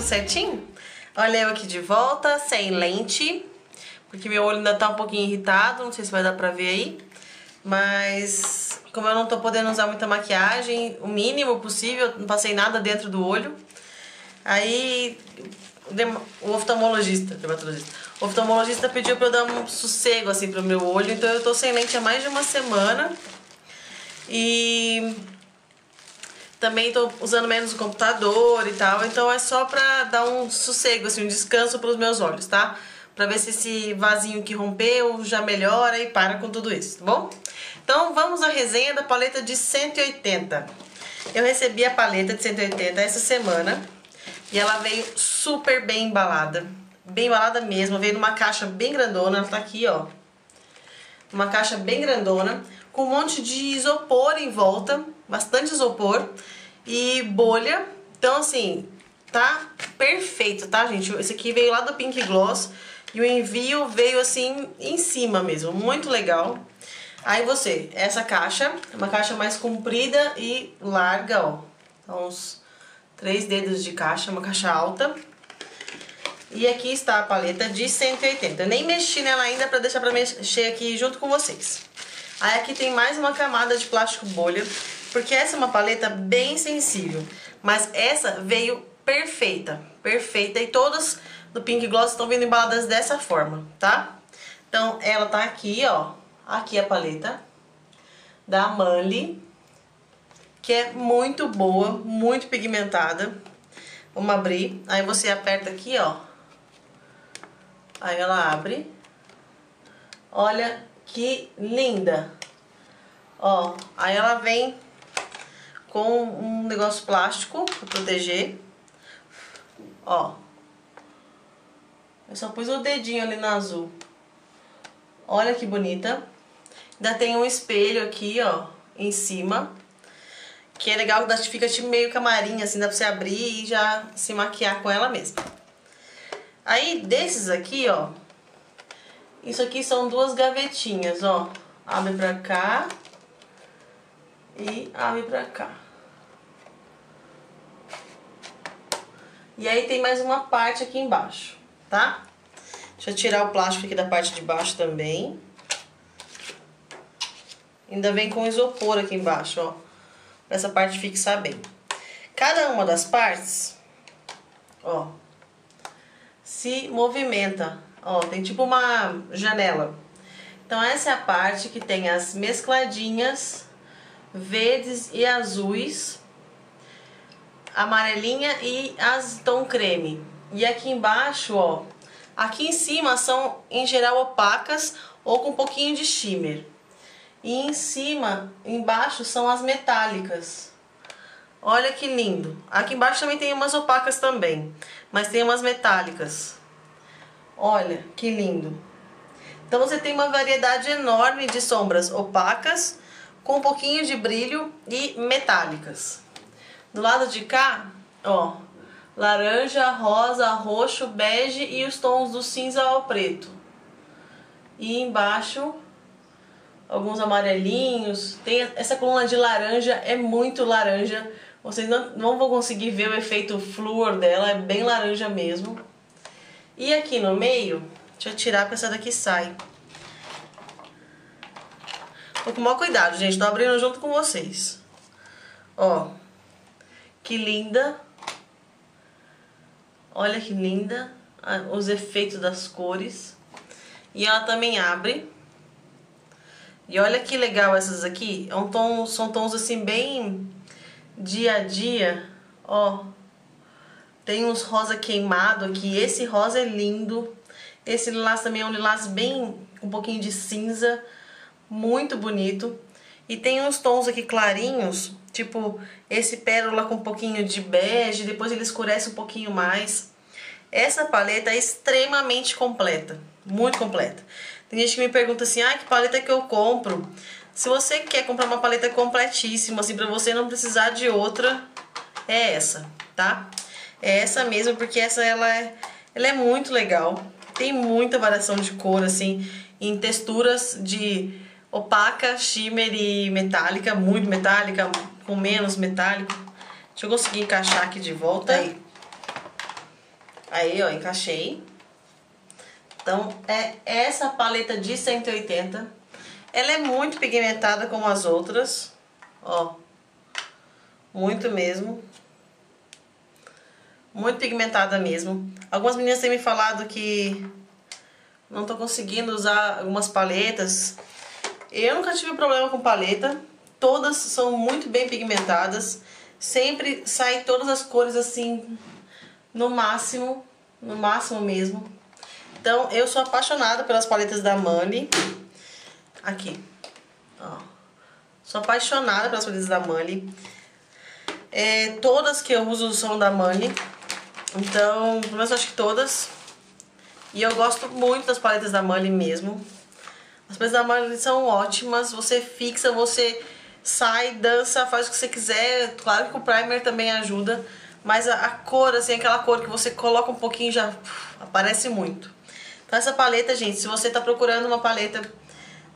tudo certinho? Olha eu aqui de volta, sem lente, porque meu olho ainda tá um pouquinho irritado, não sei se vai dar pra ver aí. Mas como eu não tô podendo usar muita maquiagem, o mínimo possível, não passei nada dentro do olho. Aí o oftalmologista, dermatologista, o oftalmologista pediu pra eu dar um sossego assim pro meu olho, então eu tô sem lente há mais de uma semana. E também tô usando menos o computador e tal, então é só pra dar um sossego, assim, um descanso pros meus olhos, tá? Pra ver se esse vasinho que rompeu já melhora e para com tudo isso, tá bom? Então vamos à resenha da paleta de 180. Eu recebi a paleta de 180 essa semana e ela veio super bem embalada. Bem embalada mesmo, veio numa caixa bem grandona, ela tá aqui, ó. Uma caixa bem grandona, com um monte de isopor em volta, bastante isopor e bolha. Então, assim, tá perfeito, tá, gente? Esse aqui veio lá do Pink Gloss e o envio veio, assim, em cima mesmo, muito legal. Aí você, essa caixa, uma caixa mais comprida e larga, ó. Então, uns Três dedos de caixa, uma caixa alta. E aqui está a paleta de 180. Eu nem mexi nela ainda para deixar para mexer aqui junto com vocês. Aí aqui tem mais uma camada de plástico bolha, porque essa é uma paleta bem sensível. Mas essa veio perfeita, perfeita. E todas do Pink Gloss estão vindo embaladas dessa forma, tá? Então ela tá aqui, ó. Aqui a paleta da Manly que é muito boa, muito pigmentada. Vamos abrir. Aí você aperta aqui, ó. Aí ela abre. Olha que linda. Ó, aí ela vem com um negócio plástico pra proteger. Ó. Eu só pus o dedinho ali no azul. Olha que bonita. Ainda tem um espelho aqui, ó, em cima. Que é legal, fica tipo meio camarim, assim, dá pra você abrir e já se maquiar com ela mesma. Aí, desses aqui, ó, isso aqui são duas gavetinhas, ó. Abre pra cá e abre pra cá. E aí tem mais uma parte aqui embaixo, tá? Deixa eu tirar o plástico aqui da parte de baixo também. Ainda vem com isopor aqui embaixo, ó para essa parte fixar bem. Cada uma das partes, ó, se movimenta, ó, tem tipo uma janela. Então essa é a parte que tem as mescladinhas verdes e azuis, amarelinha e as tom creme. E aqui embaixo, ó, aqui em cima são em geral opacas ou com um pouquinho de shimmer. E em cima, embaixo, são as metálicas. Olha que lindo. Aqui embaixo também tem umas opacas também, mas tem umas metálicas. Olha que lindo. Então você tem uma variedade enorme de sombras opacas, com um pouquinho de brilho e metálicas. Do lado de cá, ó, laranja, rosa, roxo, bege e os tons do cinza ao preto. E embaixo alguns amarelinhos. Tem essa coluna de laranja, é muito laranja. Vocês não, não vão conseguir ver o efeito flúor dela, é bem laranja mesmo. E aqui no meio, deixa eu tirar que essa daqui sai. Tô com o maior cuidado, gente, tô abrindo junto com vocês. Ó, que linda. Olha que linda os efeitos das cores. E ela também abre e olha que legal essas aqui. É um tom, são tons assim bem dia a dia. Ó. Tem uns rosa queimado aqui. Esse rosa é lindo. Esse lilás também é um lilás bem... um pouquinho de cinza. Muito bonito. E tem uns tons aqui clarinhos. Tipo, esse pérola com um pouquinho de bege. Depois ele escurece um pouquinho mais. Essa paleta é extremamente completa. Muito completa. Tem gente que me pergunta assim, ah, que paleta que eu compro? Se você quer comprar uma paleta completíssima, assim, pra você não precisar de outra, é essa, tá? É essa mesmo, porque essa, ela é, ela é muito legal. Tem muita variação de cor, assim, em texturas de opaca, shimmer e metálica, muito metálica, com menos metálico. Deixa eu conseguir encaixar aqui de volta. Aí. Aí, ó, encaixei. Então, é essa paleta de 180. Ela é muito pigmentada como as outras. Ó. Muito mesmo. Muito pigmentada mesmo. Algumas meninas têm me falado que não tô conseguindo usar algumas paletas. Eu nunca tive problema com paleta. Todas são muito bem pigmentadas. Sempre sai todas as cores assim, no máximo. No máximo mesmo. Então, eu sou apaixonada pelas paletas da Mani. Aqui. Ó. Sou apaixonada pelas paletas da Mani. É, todas que eu uso são da Mani. Então, pelo menos acho que todas. E eu gosto muito das paletas da Mani mesmo. As paletas da Mani são ótimas. Você fixa, você sai, dança, faz o que você quiser. Claro que o primer também ajuda. Mas a, a cor, assim, aquela cor que você coloca um pouquinho já aparece muito. Então essa paleta, gente, se você tá procurando uma paleta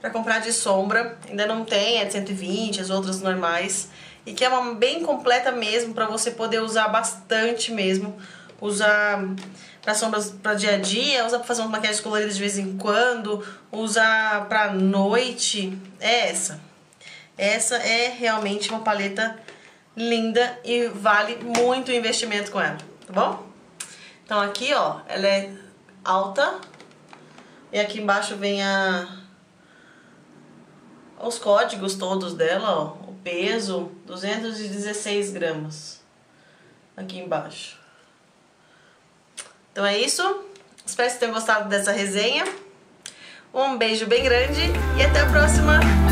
pra comprar de sombra, ainda não tem, é de 120, as outras normais. E que é uma bem completa mesmo, pra você poder usar bastante mesmo usar para sombras para dia a dia, usar para fazer umas maquiagens coloridas de vez em quando, usar para noite, é essa. Essa é realmente uma paleta linda e vale muito o investimento com ela, tá bom? Então aqui, ó, ela é alta e aqui embaixo vem a os códigos todos dela, ó, o peso, 216 gramas aqui embaixo. Então é isso. Espero que vocês tenham gostado dessa resenha. Um beijo bem grande e até a próxima!